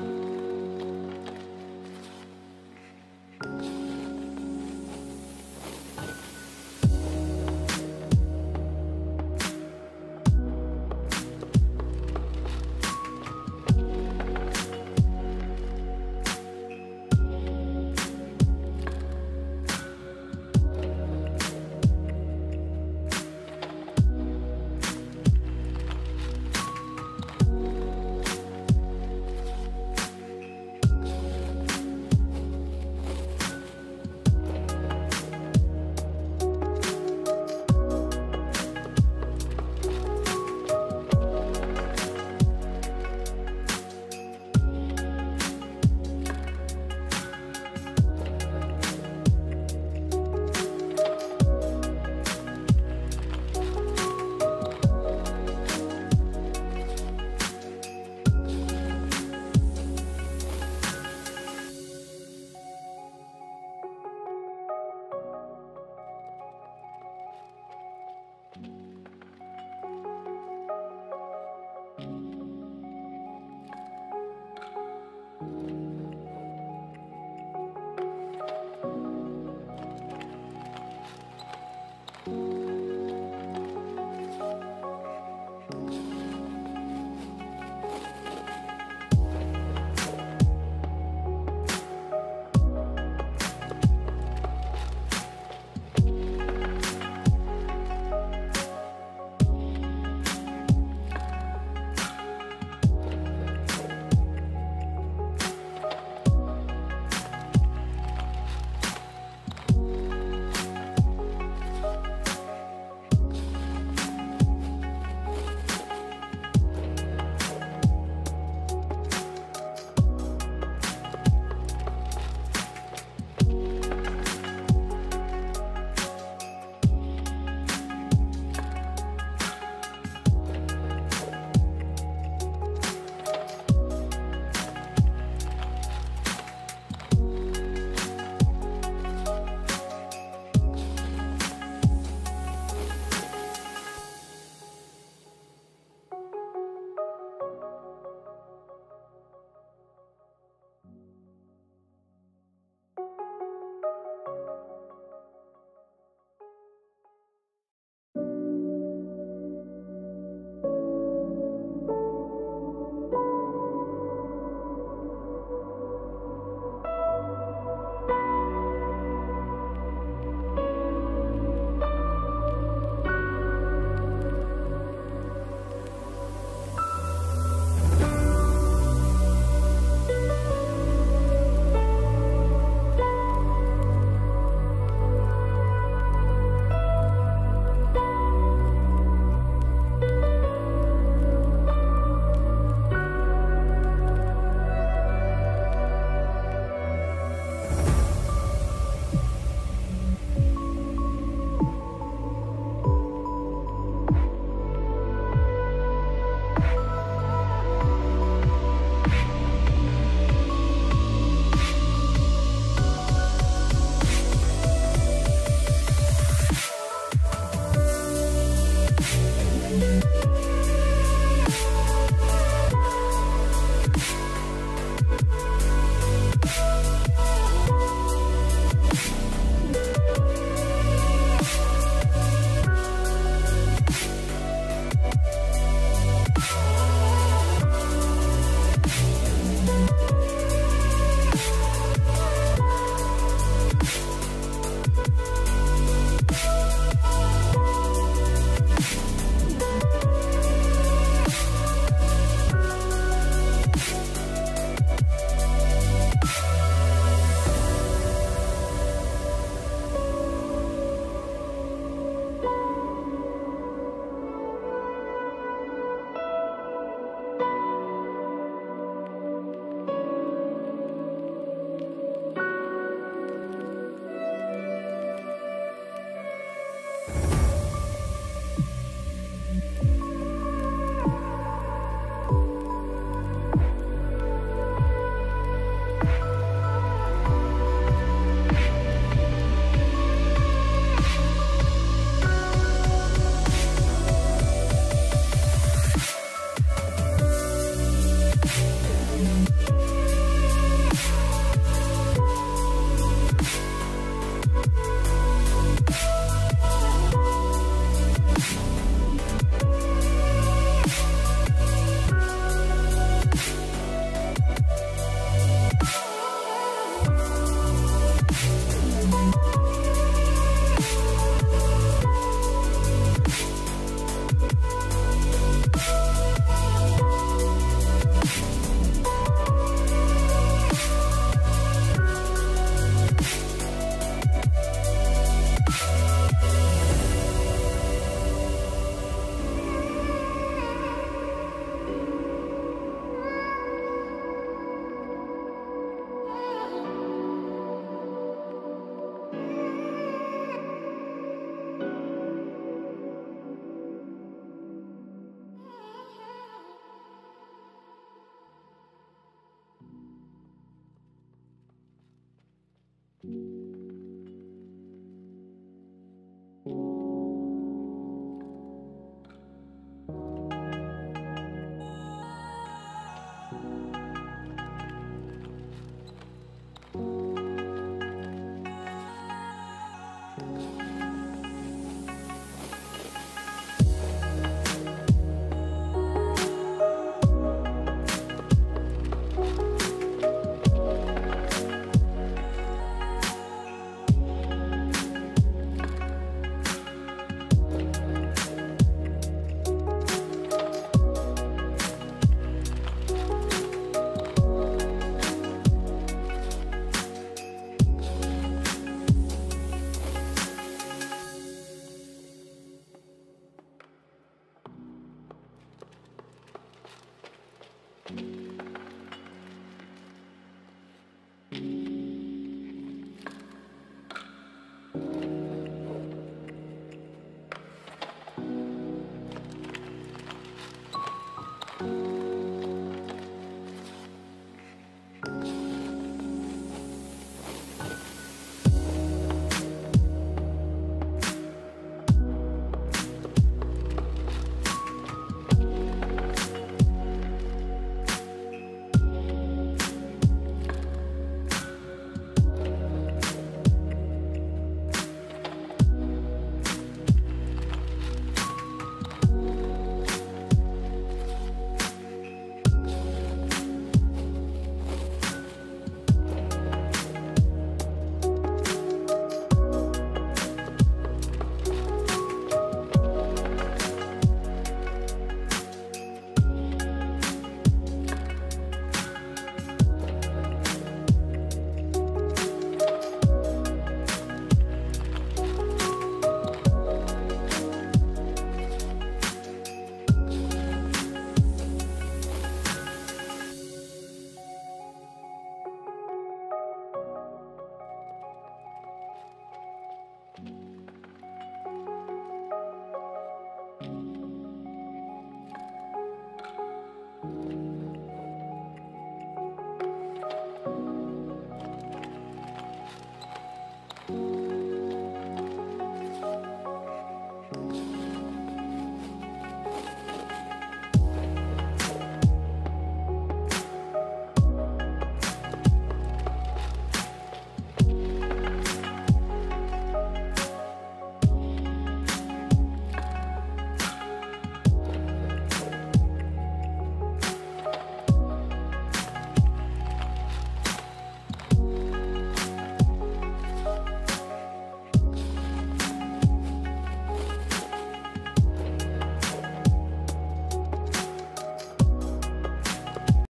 Bye.